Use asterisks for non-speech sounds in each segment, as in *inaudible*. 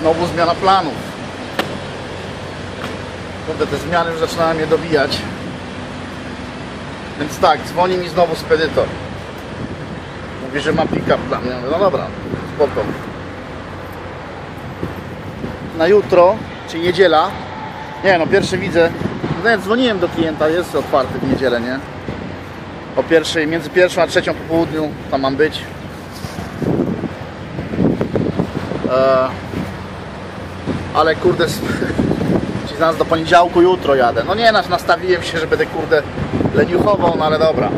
Znowu zmiana planów. Kurde, te zmiany już zaczynają mnie dobijać. Więc tak, dzwoni mi znowu spedytor. Mówi, że ma pick-up dla mnie. No dobra, spoko. Na jutro, czyli niedziela. Nie no, pierwszy widzę. No, dzwoniłem do klienta, jest otwarty w niedzielę, nie? O pierwszej, między pierwszą a trzecią po południu tam mam być. Eee, ale kurde, *laughs* ci nas do poniedziałku jutro jadę. No nie, nas nastawiłem się, że będę kurde leniuchował, no ale dobra.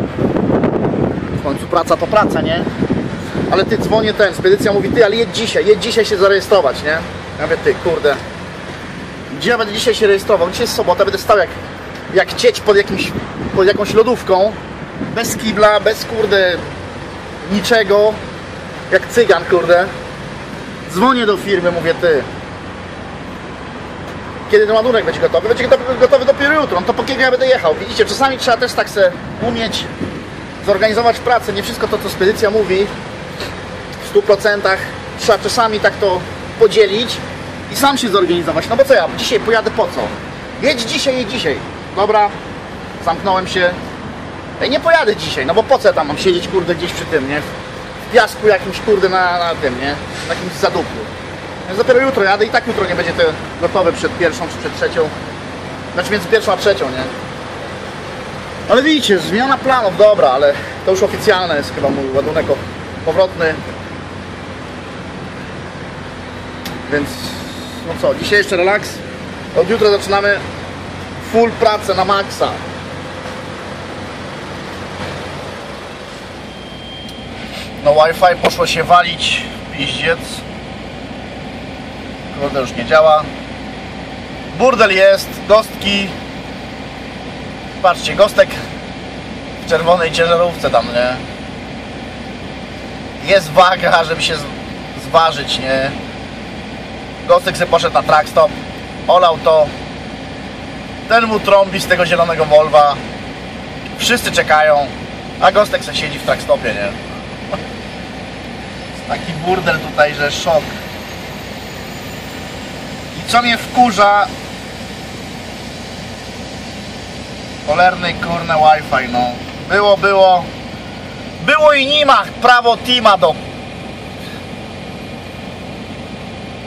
W końcu praca to praca, nie? Ale ty dzwonię ten, spedycja mówi, ty, ale jedź dzisiaj, jedź dzisiaj się zarejestrować, nie? Ja mówię, ty, kurde. Gdzie ja będę dzisiaj się rejestrował? Dzisiaj jest sobota, będę stał jak, jak cieć pod, jakimś, pod jakąś lodówką. Bez kibla, bez kurde niczego. Jak cygan, kurde. Dzwonię do firmy, mówię, ty. Kiedy ten ładunek będzie gotowy? Będzie gotowy, dopiero jutro. No to po kiedy ja będę jechał? Widzicie, czasami trzeba też tak se umieć zorganizować pracę. Nie wszystko to, co spedycja mówi w 100% trzeba czasami tak to podzielić i sam się zorganizować. No bo co ja, dzisiaj pojadę po co? Jedź dzisiaj, jedź dzisiaj. Dobra, zamknąłem się. Ej, nie pojadę dzisiaj, no bo po co tam mam siedzieć, kurde, gdzieś przy tym, nie? W piasku jakimś, kurde, na, na tym, nie? Na jakimś zaduplu. Więc dopiero jutro jadę i tak jutro nie będzie to gotowe przed pierwszą czy przed trzecią. Znaczy między pierwszą a trzecią, nie? Ale widzicie, zmiana planów, dobra, ale to już oficjalne jest chyba mój ładunek powrotny. Więc, no co, dzisiaj jeszcze relaks. Od jutra zaczynamy full pracę na maksa. No Wi-Fi poszło się walić, piździec. Kurde, już nie działa. Burdel jest, gostki. Patrzcie, gostek w czerwonej ciężarówce tam, nie? Jest waga, żeby się zważyć, nie? Gostek sobie poszedł na trackstop, olał to. Ten mu trąbi z tego zielonego Volva. Wszyscy czekają, a Gostek sobie siedzi w trackstopie, nie? *laughs* Taki burdel tutaj, że szok. Co mnie wkurza, Cholerny kurne Wi-Fi, no. Było, było. Było i nie ma prawo Tima do.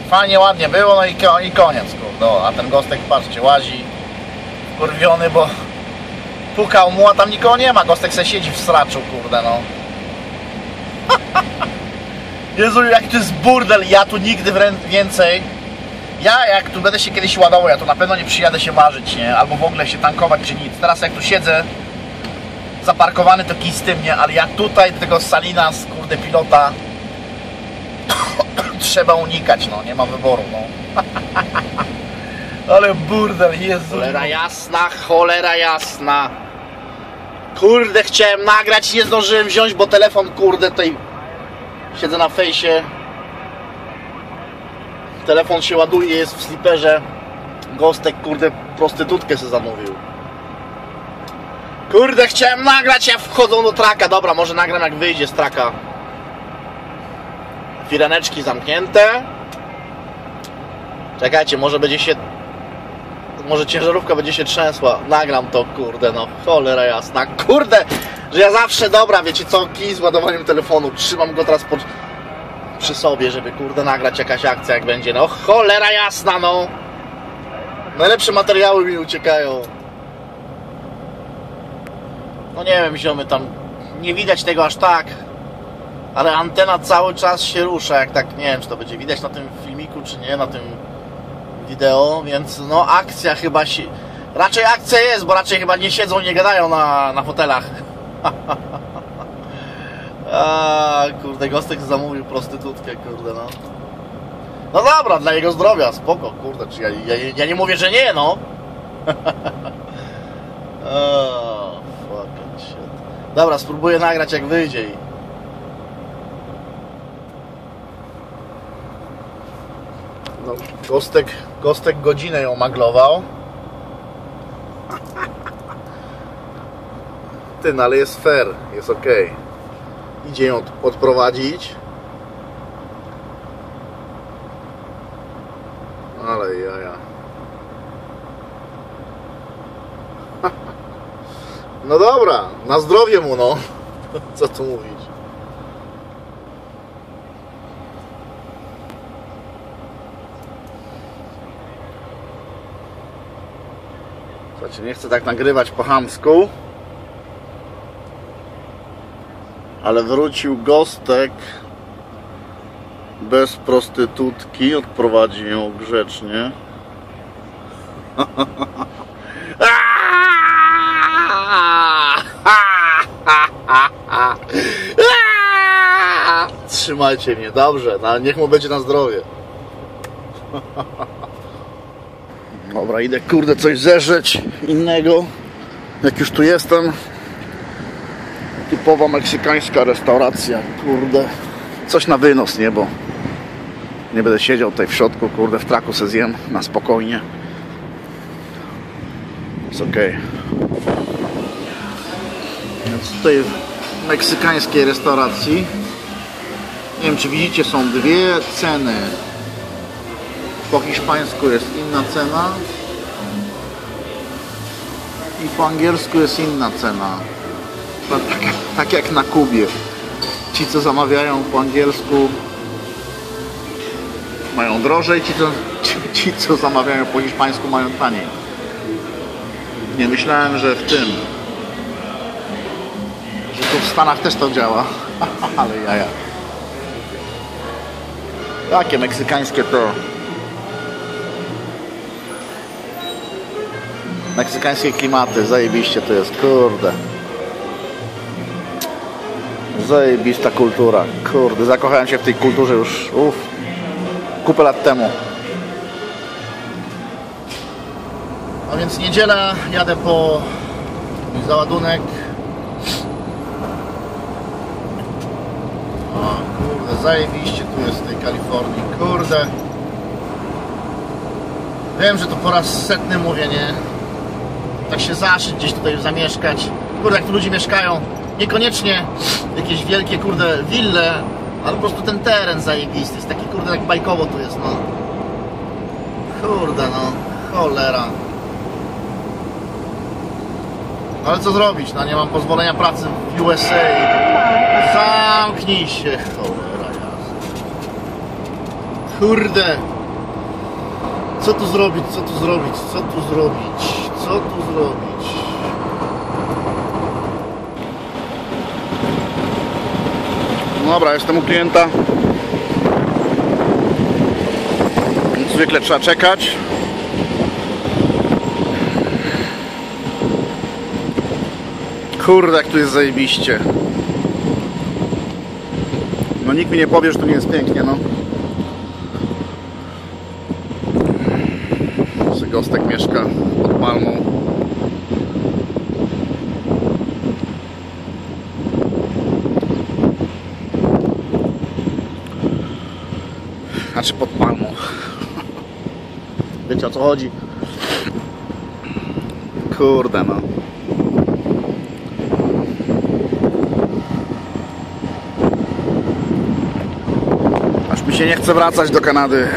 Fajnie, ładnie było, no i, ko- i koniec, kurde. O, A ten gostek, patrzcie, łazi. Kurwiony, bo pukał mu, a tam nikogo nie ma. Gostek se siedzi w sraczu, kurde, no. *laughs* Jezu, jak to jest burdel, ja tu nigdy więcej ja jak tu będę się kiedyś ładował, ja to na pewno nie przyjadę się ważyć, nie? Albo w ogóle się tankować czy nic. Teraz jak tu siedzę zaparkowany to kij z tym, nie? Ale jak tutaj tego salina z kurde pilota *coughs* trzeba unikać, no. Nie ma wyboru, no. *laughs* Ale burdel, Jezu. Cholera jasna, cholera jasna. Kurde, chciałem nagrać, nie zdążyłem wziąć, bo telefon, kurde, tutaj siedzę na fejsie telefon się ładuje, jest w sliperze. Gostek, kurde, prostytutkę se zamówił. Kurde, chciałem nagrać, jak wchodzą do traka. Dobra, może nagram jak wyjdzie z traka. Firaneczki zamknięte. Czekajcie, może będzie się... Może ciężarówka będzie się trzęsła. Nagram to, kurde, no. Cholera jasna. Kurde, że ja zawsze, dobra, wiecie co, kij z ładowaniem telefonu. Trzymam go teraz pod przy sobie, żeby kurde nagrać jakaś akcja jak będzie. No cholera jasna no. Najlepsze materiały mi uciekają. No nie wiem, ziomy tam nie widać tego aż tak. Ale antena cały czas się rusza, jak tak, nie wiem, czy to będzie widać na tym filmiku, czy nie, na tym wideo, więc no akcja chyba się... Raczej akcja jest, bo raczej chyba nie siedzą, nie gadają na, na fotelach. *laughs* A, kurde, Gostek zamówił prostytutkę, kurde, no. No dobra, dla jego zdrowia, spoko, kurde, czy ja, ja, ja nie mówię, że nie, no. *laughs* oh, fucking shit. Dobra, spróbuję nagrać jak wyjdzie i... No, Gostek, Gostek godzinę ją maglował. *laughs* Ty, no ale jest fair, jest okej idzie ją odprowadzić. Ale jaja. *laughs* No dobra, na zdrowie mu no. *laughs* Co tu mówić. Słuchajcie, nie chcę tak nagrywać po chamsku. Ale wrócił gostek bez prostytutki, odprowadzi ją grzecznie. Trzymajcie mnie, dobrze, no, niech mu będzie na zdrowie. Dobra, idę kurde coś zerzeć innego. Jak już tu jestem. Typowa meksykańska restauracja, kurde. Coś na wynos, nie? Bo nie będę siedział tutaj w środku, kurde, w traku se zjem na spokojnie. Jest okej. Więc tutaj w meksykańskiej restauracji nie wiem czy widzicie są dwie ceny po hiszpańsku jest inna cena i po angielsku jest inna cena tak, tak, tak jak na Kubie. Ci co zamawiają po angielsku mają drożej ci co, ci, ci co zamawiają po hiszpańsku mają taniej. Nie myślałem, że w tym że tu w Stanach też to działa. *laughs* Ale jaja. Takie meksykańskie to. Meksykańskie klimaty, zajebiście to jest, kurde zajebista kultura, kurde, zakochałem się w tej kulturze już, uff, kupę lat temu. A więc niedziela, jadę po załadunek. O kurde, zajebiście tu jest w tej Kalifornii, kurde. Wiem, że to po raz setny mówię, nie? Tak się zaszyć, gdzieś tutaj zamieszkać. Kurde, jak tu ludzie mieszkają, niekoniecznie jakieś wielkie, kurde, wille, ale po prostu ten teren zajebisty. Jest taki, kurde, jak bajkowo tu jest, no. Kurde, no. Cholera. No ale co zrobić, no nie mam pozwolenia pracy w USA. Zamknij się, cholera jasna. Kurde. Co tu zrobić, co tu zrobić, co tu zrobić, co tu zrobić? Dobra, jestem u klienta. Zwykle trzeba czekać. Kurde, jak tu jest zajebiście. No nikt mi nie powie, że tu nie jest pięknie, no. Gostek mieszka pod palmą. Znaczy pod palmą. Wiecie o co chodzi? Kurde no. Aż mi się nie chce wracać do Kanady.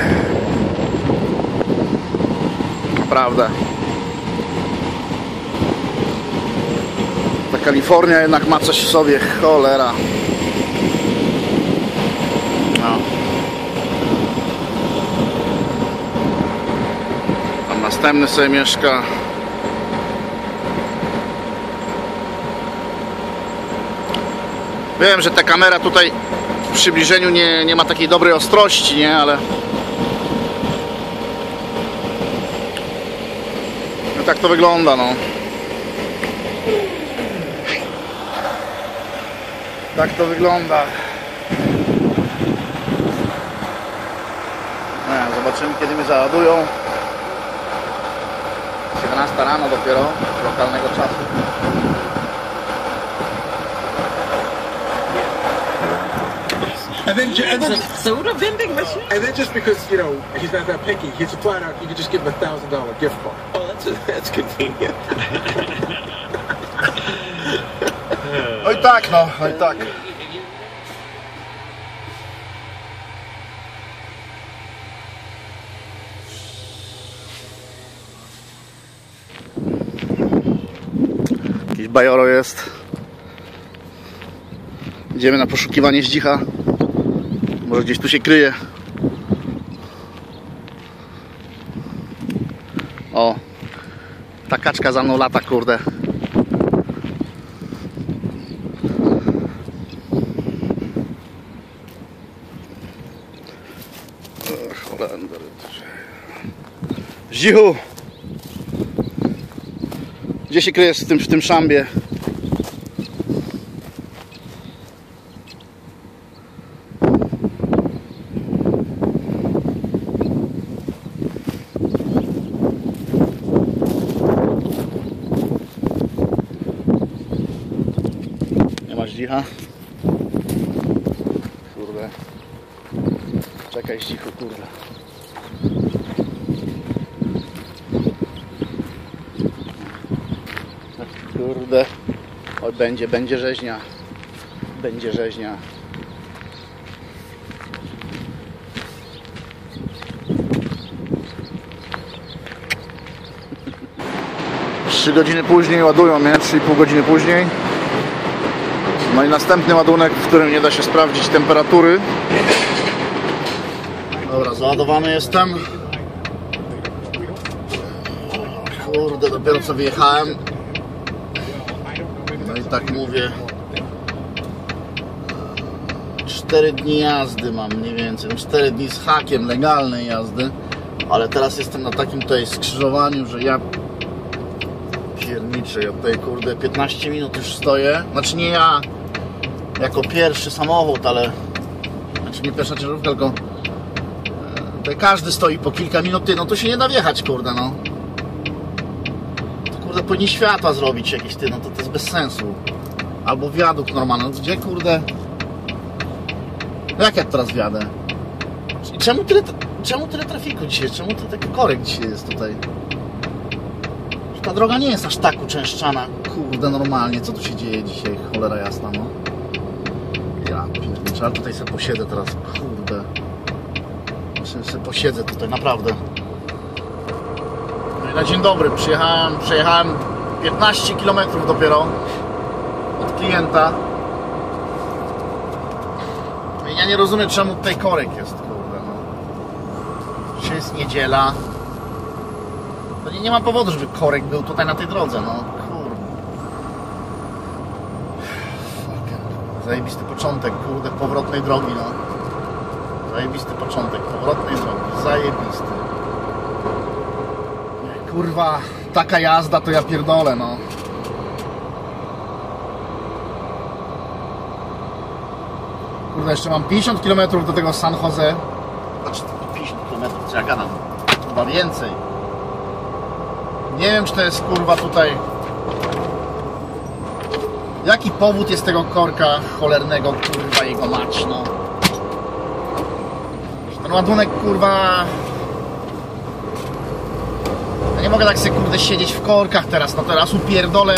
Naprawdę. Ta Kalifornia jednak ma coś w sobie, cholera. Następny sobie mieszka. Wiem, że ta kamera tutaj w przybliżeniu nie, nie ma takiej dobrej ostrości, nie? Ale no tak to wygląda, no. Tak to wygląda. No, zobaczymy kiedy mnie załadują. 17 rano dopiero lokalnego czasu. And then, and then, Soda vending machine? and then just because you know he's not that picky, he's a flat out. You could just give him a thousand dollar gift card. Oh, that's that's convenient. No i tak, no, no i tak. Jakiś bajoro jest. Idziemy na poszukiwanie zdzicha. Może gdzieś tu się kryje. O, ta kaczka za mną lata, kurde. Holender. Zdzichu! Gdzie się kryjesz w tym, w tym szambie? Nie masz dzicha? Kurde. Czekaj, cicho, kurde. Kurde. Oj, będzie, będzie rzeźnia. Będzie rzeźnia. Trzy godziny później ładują mnie, 3,5 godziny później. No i następny ładunek, w którym nie da się sprawdzić temperatury. Dobra, załadowany jestem. Kurde, dopiero co wyjechałem. No i tak mówię. 4 dni jazdy mam mniej więcej. 4 dni z hakiem legalnej jazdy. Ale teraz jestem na takim tutaj skrzyżowaniu, że ja pierniczę. Ja tutaj kurde 15 minut już stoję. Znaczy nie ja jako pierwszy samochód, ale znaczy nie pierwsza ciężarówka, tylko e, każdy stoi po kilka minut. No to się nie da wjechać, kurde, no. Kurde powinni światła zrobić jakieś, ty, no to, to jest bez sensu. Albo wiadukt normalny. No gdzie, kurde? No jak ja teraz wjadę? I czemu tyle, czemu tyle trafiku dzisiaj? Czemu to taki korek dzisiaj jest tutaj? Ta droga nie jest aż tak uczęszczana. Kurde, normalnie. Co tu się dzieje dzisiaj? Cholera jasna, no. Ja pierdolę, ale tutaj sobie posiedzę teraz. Kurde. Sobie, sobie posiedzę tutaj, naprawdę. Na dzień dobry. Przyjechałem, przejechałem 15 km dopiero od klienta. No i ja nie rozumiem, czemu tutaj korek jest, kurde, no. Dzisiaj jest niedziela. To nie, nie ma powodu, żeby korek był tutaj na tej drodze, no. Kurde. Zajebisty początek, kurde, powrotnej drogi, no. Zajebisty początek powrotnej drogi. Zajebisty. Kurwa, taka jazda to ja pierdolę, no. Kurde, jeszcze mam 50 km do tego San Jose. Znaczy 50 km, co ja gadam? Chyba więcej. Nie wiem, czy to jest kurwa tutaj. Jaki powód jest tego korka cholernego, kurwa, jego mać, no. Ten ładunek, kurwa. Nie mogę tak sobie, kurde, siedzieć w korkach teraz, no teraz upierdolę.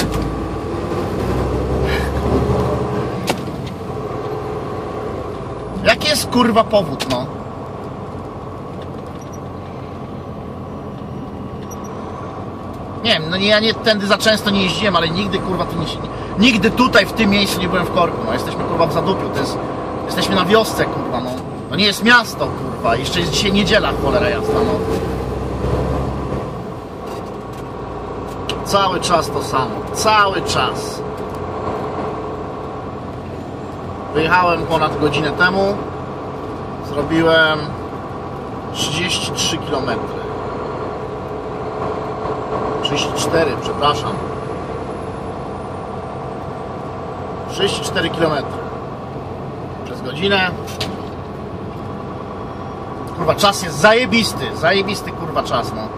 Jaki jest, kurwa, powód, no? Nie wiem, no nie, ja nie tędy za często nie jeździłem, ale nigdy kurwa tu nie, nigdy tutaj w tym miejscu nie byłem w korku. No jesteśmy kurwa w zadupiu, to jest, jesteśmy na wiosce kurwa, no. To nie jest miasto kurwa, jeszcze jest dzisiaj niedziela, cholera jasna, no. Cały czas to samo, cały czas. Wyjechałem ponad godzinę temu, zrobiłem 33 km. 34, przepraszam. 34 km przez godzinę. Kurwa, czas jest zajebisty, zajebisty kurwa czas, no.